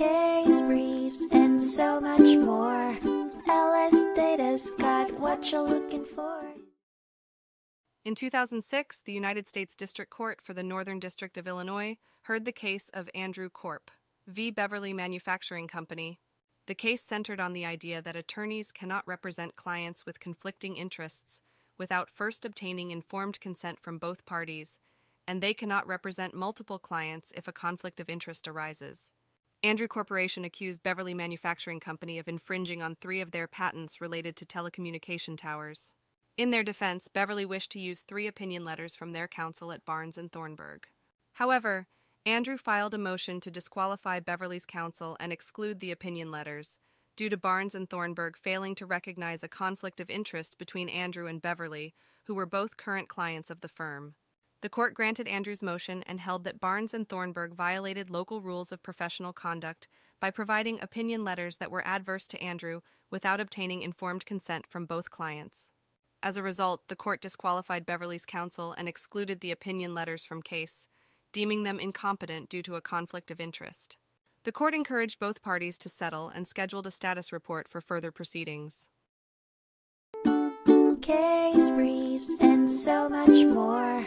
case briefs, and so much more. LS Data's got what you're looking for. In 2006, the United States District Court for the Northern District of Illinois heard the case of Andrew Corp. v. Beverly Manufacturing Company. The case centered on the idea that attorneys cannot represent clients with conflicting interests without first obtaining informed consent from both parties, and they cannot represent multiple clients if a conflict of interest arises. Andrew Corporation accused Beverly Manufacturing Company of infringing on three of their patents related to telecommunication towers. In their defense, Beverly wished to use three opinion letters from their counsel at Barnes and Thornburg. However, Andrew filed a motion to disqualify Beverly's counsel and exclude the opinion letters, due to Barnes and Thornburg failing to recognize a conflict of interest between Andrew and Beverly, who were both current clients of the firm. The court granted Andrew's motion and held that Barnes and Thornburg violated local rules of professional conduct by providing opinion letters that were adverse to Andrew without obtaining informed consent from both clients. As a result, the court disqualified Beverly's counsel and excluded the opinion letters from case, deeming them incompetent due to a conflict of interest. The court encouraged both parties to settle and scheduled a status report for further proceedings. Case briefs, and so much more.